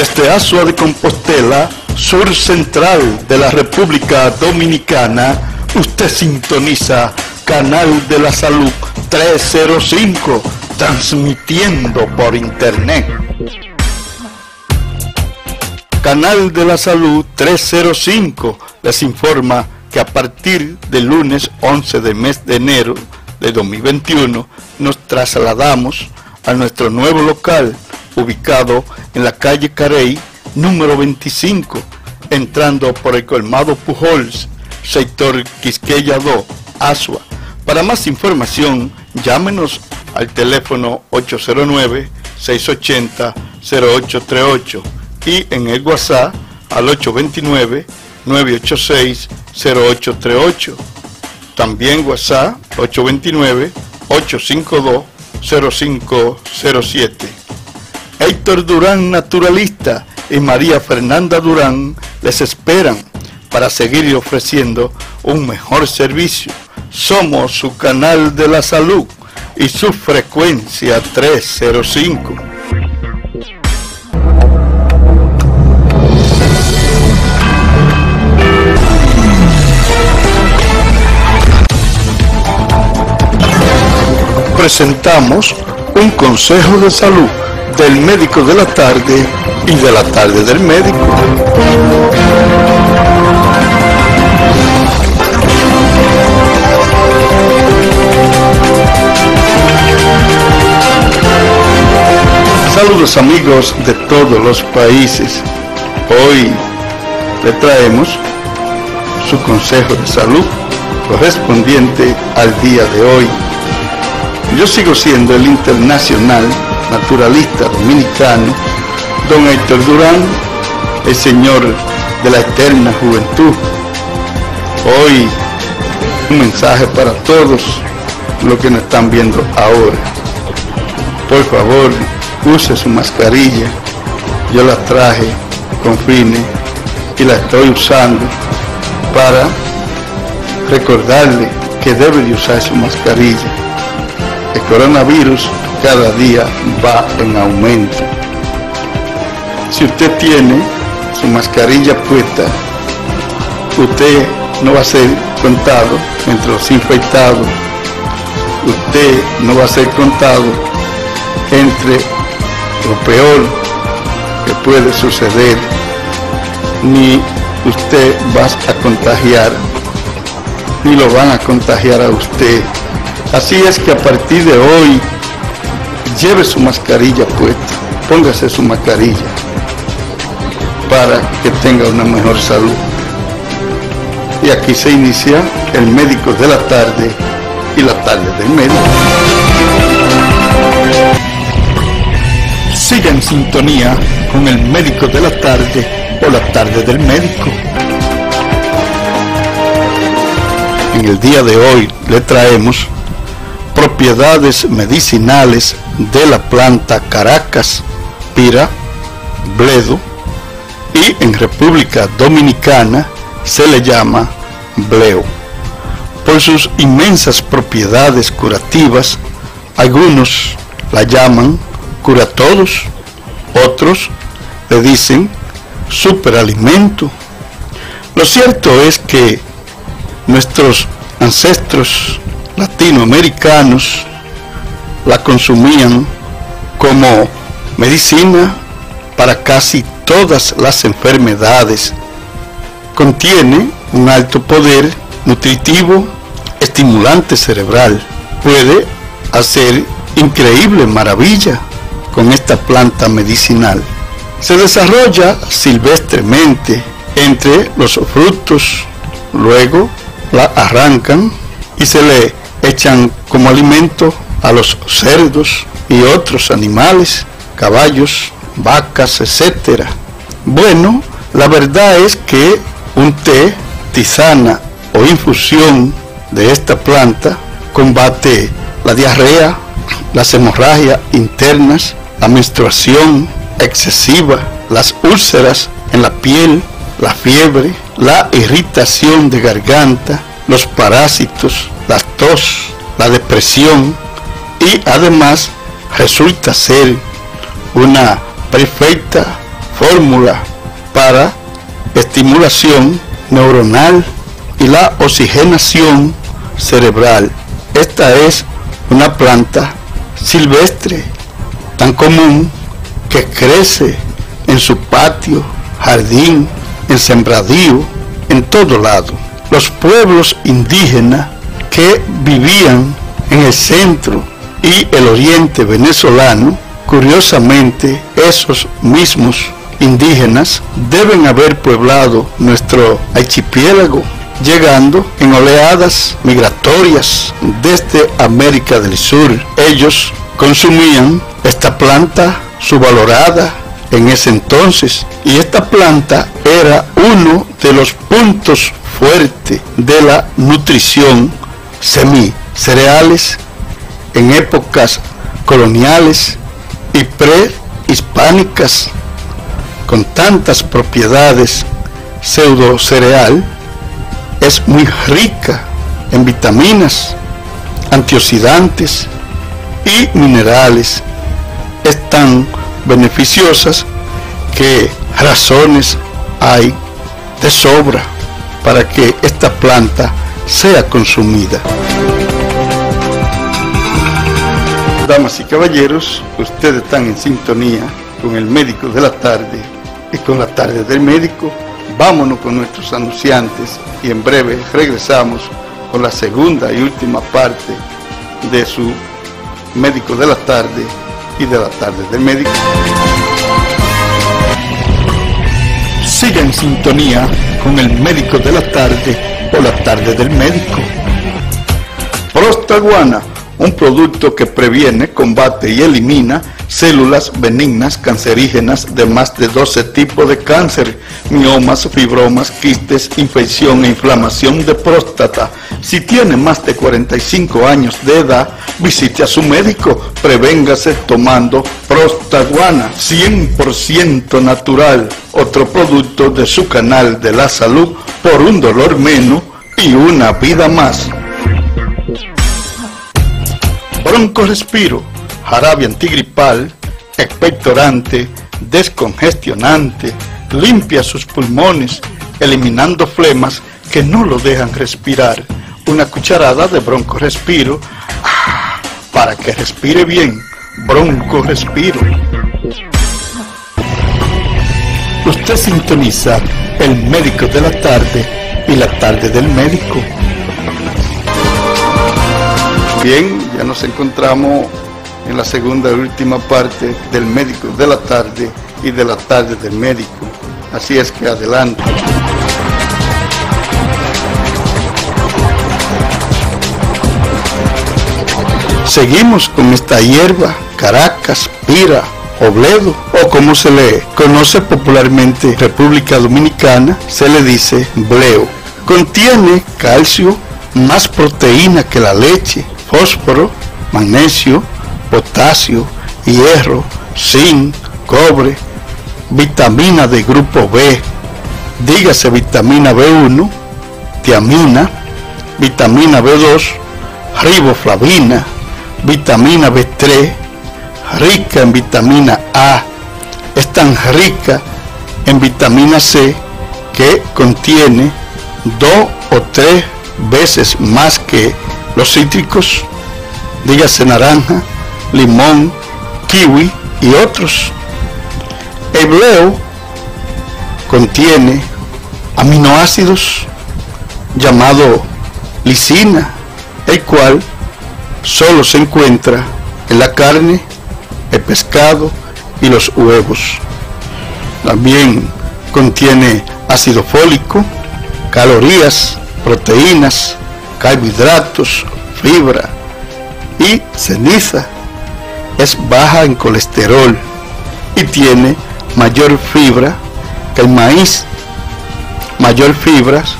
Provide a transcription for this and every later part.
Desde Asua de Compostela, sur central de la República Dominicana, usted sintoniza Canal de la Salud 305, transmitiendo por internet. Canal de la Salud 305 les informa que a partir del lunes 11 del mes de enero de 2021 nos trasladamos a nuestro nuevo local ubicado en la calle Carey, número 25, entrando por el colmado Pujols, sector Quisqueya 2, Asua. Para más información, llámenos al teléfono 809-680-0838 y en el WhatsApp al 829-986-0838. También WhatsApp 829-852-0507. Durán, naturalista, y María Fernanda Durán les esperan para seguir ofreciendo un mejor servicio. Somos su canal de la salud y su frecuencia 305. Presentamos un consejo de salud del médico de la tarde y de la tarde del médico. Saludos amigos de todos los países. Hoy le traemos su consejo de salud correspondiente al día de hoy. Yo sigo siendo el internacional naturalista dominicano, don Héctor Durán, el señor de la eterna juventud. Hoy un mensaje para todos los que nos están viendo ahora. Por favor, use su mascarilla. Yo la traje con fines y la estoy usando para recordarle que debe de usar su mascarilla. El coronavirus cada día va en aumento. Si usted tiene su mascarilla puesta, usted no va a ser contado entre los infectados, usted no va a ser contado entre lo peor que puede suceder, ni usted va a contagiar, ni lo van a contagiar a usted. Así es que a partir de hoy, lleve su mascarilla puesta, póngase su mascarilla para que tenga una mejor salud. Y aquí se inicia el médico de la tarde y la tarde del médico. Siga en sintonía con el médico de la tarde o la tarde del médico. En el día de hoy le traemos propiedades medicinales de la planta Caracas, Pira, Bledo y en República Dominicana se le llama Bleo. Por sus inmensas propiedades curativas, algunos la llaman cura todos, otros le dicen superalimento. Lo cierto es que nuestros ancestros latinoamericanos la consumían como medicina para casi todas las enfermedades. Contiene un alto poder nutritivo, estimulante cerebral. Puede hacer increíble maravilla con esta planta medicinal. Se desarrolla silvestremente entre los frutos, luego la arrancan y se le echan como alimento a los cerdos y otros animales, caballos, vacas, etc. Bueno, la verdad es que un té, tisana o infusión de esta planta combate la diarrea, las hemorragias internas, la menstruación excesiva, las úlceras en la piel, la fiebre, la irritación de garganta, los parásitos, la tos, la depresión y además resulta ser una perfecta fórmula para estimulación neuronal y la oxigenación cerebral. Esta es una planta silvestre tan común que crece en su patio, jardín, en sembradío, en todo lado. Los pueblos indígenas que vivían en el centro y el oriente venezolano, curiosamente esos mismos indígenas deben haber poblado nuestro archipiélago llegando en oleadas migratorias desde América del Sur. Ellos consumían esta planta subvalorada en ese entonces y esta planta era uno de los puntos fuertes de la nutrición semi cereales en épocas coloniales y prehispánicas con tantas propiedades pseudo cereal es muy rica en vitaminas, antioxidantes y minerales. Es tan beneficiosas que razones hay de sobra para que esta planta sea consumida. Damas y caballeros, ustedes están en sintonía con el médico de la tarde y con la tarde del médico Vámonos con nuestros anunciantes y en breve regresamos con la segunda y última parte de su médico de la tarde y de la tarde del médico. Siga en sintonía con el médico de la tarde o la tarde del médico. Prostaguana, un producto que previene, combate y elimina células benignas cancerígenas de más de 12 tipos de cáncer, miomas, fibromas, quistes, infección e inflamación de próstata. Si tiene más de 45 años de edad, visite a su médico, prevéngase tomando Prostaguana, 100% natural, otro producto de su canal de la salud por un dolor menos y una vida más. Bronco Respiro jarabe antigripal, expectorante, descongestionante, limpia sus pulmones, eliminando flemas que no lo dejan respirar. Una cucharada de bronco respiro ah, para que respire bien. Bronco respiro. Usted sintoniza el médico de la tarde y la tarde del médico. Bien, ya nos encontramos en la segunda y última parte del médico de la tarde y de la tarde del médico. Así es que adelante. Seguimos con esta hierba, Caracas, Pira, Obledo, o como se le conoce popularmente República Dominicana, se le dice bleo. Contiene calcio, más proteína que la leche, fósforo, magnesio, potasio, hierro, zinc, cobre, vitamina de grupo B, dígase vitamina B1, tiamina, vitamina B2, riboflavina, vitamina B3, rica en vitamina A, es tan rica en vitamina C que contiene dos o tres veces más que los cítricos, dígase naranja, limón, kiwi y otros. El bleo contiene aminoácidos llamado lisina, el cual solo se encuentra en la carne, el pescado y los huevos. También contiene ácido fólico, calorías, proteínas, carbohidratos, fibra y ceniza es baja en colesterol y tiene mayor fibra que el maíz, mayor fibras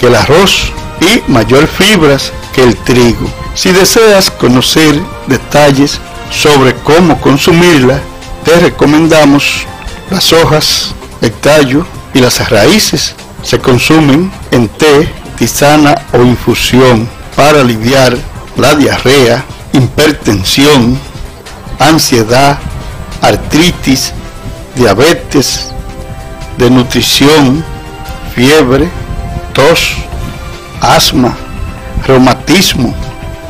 que el arroz y mayor fibras que el trigo. Si deseas conocer detalles sobre cómo consumirla, te recomendamos las hojas, el tallo y las raíces. Se consumen en té, tisana o infusión para aliviar la diarrea, hipertensión, ansiedad, artritis, diabetes, de nutrición, fiebre, tos, asma, reumatismo,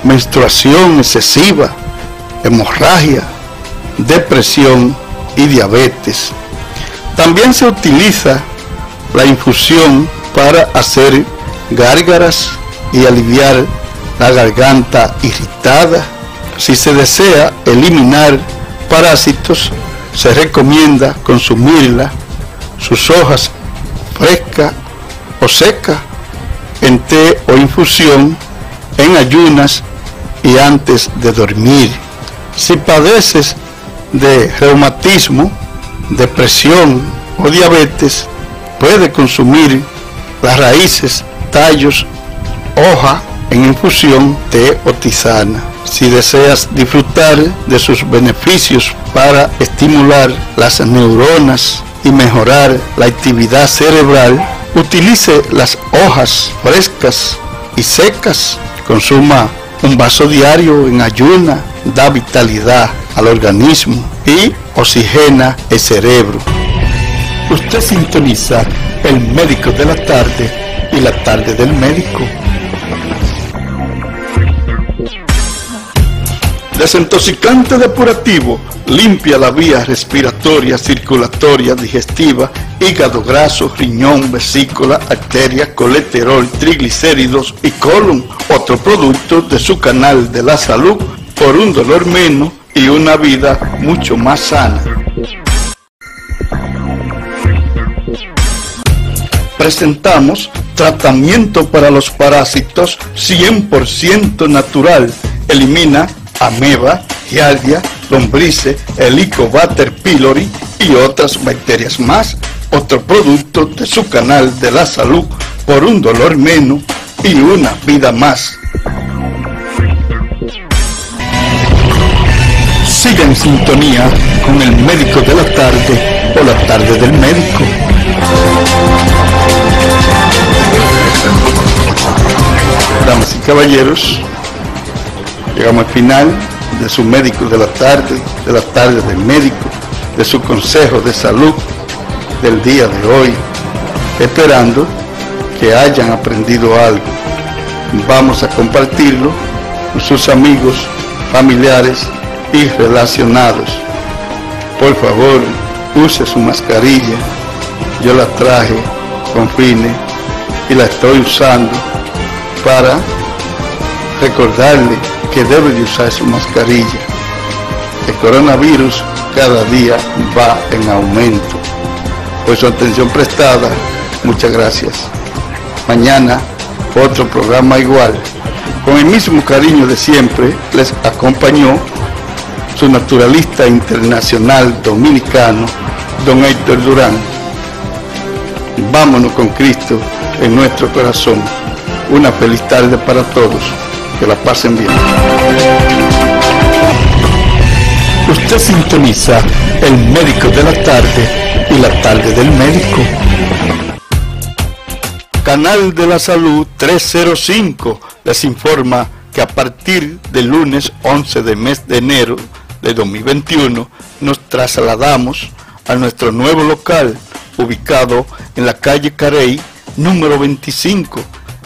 menstruación excesiva, hemorragia, depresión y diabetes. También se utiliza la infusión para hacer gárgaras y aliviar la garganta irritada. Si se desea eliminar parásitos, se recomienda consumirla, sus hojas frescas o secas, en té o infusión, en ayunas y antes de dormir. Si padeces de reumatismo, depresión o diabetes, puede consumir las raíces, tallos, hoja en infusión, té o tisana. Si deseas disfrutar de sus beneficios para estimular las neuronas y mejorar la actividad cerebral, utilice las hojas frescas y secas. Consuma un vaso diario en ayuna, da vitalidad al organismo y oxigena el cerebro. Usted sintoniza el médico de la tarde y la tarde del médico. Desintoxicante depurativo limpia la vía respiratoria, circulatoria, digestiva, hígado graso, riñón, vesícula, arteria, colesterol, triglicéridos y colon. Otro producto de su canal de la salud por un dolor menos y una vida mucho más sana. Presentamos tratamiento para los parásitos 100% natural. Elimina ameba, giardia, lombrice, helicobacter pylori y otras bacterias más. Otro producto de su canal de la salud por un dolor menos y una vida más. Siga en sintonía con el médico de la tarde o la tarde del médico. Damas y caballeros, llegamos al final de su médico de la tarde, de la tarde del médico, de su consejo de salud del día de hoy, esperando que hayan aprendido algo. Vamos a compartirlo con sus amigos, familiares y relacionados. Por favor, use su mascarilla. Yo la traje con fines y la estoy usando para recordarle que debe de usar su mascarilla. El coronavirus cada día va en aumento. Por su atención prestada, muchas gracias. Mañana otro programa igual. Con el mismo cariño de siempre les acompañó su naturalista internacional dominicano, don Héctor Durán. Vámonos con Cristo en nuestro corazón. Una feliz tarde para todos. Que la pasen bien. Usted sintoniza el médico de la tarde y la tarde del médico. Canal de la Salud 305 les informa que a partir del lunes 11 de mes de enero de 2021 nos trasladamos a nuestro nuevo local ubicado en la calle Carey número 25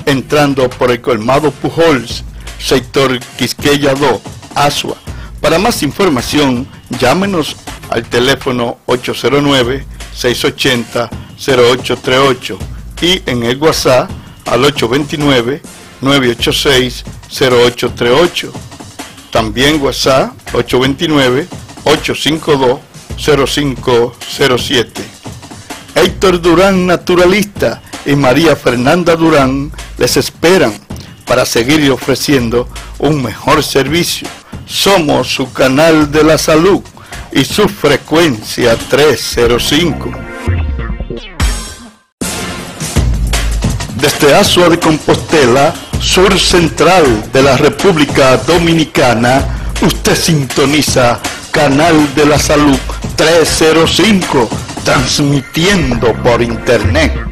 entrando por el colmado Pujols sector Quisqueya 2, Asua. Para más información, llámenos al teléfono 809-680-0838 y en el WhatsApp al 829-986-0838. También WhatsApp 829-852-0507. Héctor Durán, naturalista, y María Fernanda Durán les esperan para seguir ofreciendo un mejor servicio. Somos su canal de la salud y su frecuencia 305. Desde Azua de Compostela, sur central de la República Dominicana, usted sintoniza Canal de la Salud 305, transmitiendo por internet